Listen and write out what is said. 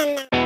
banana.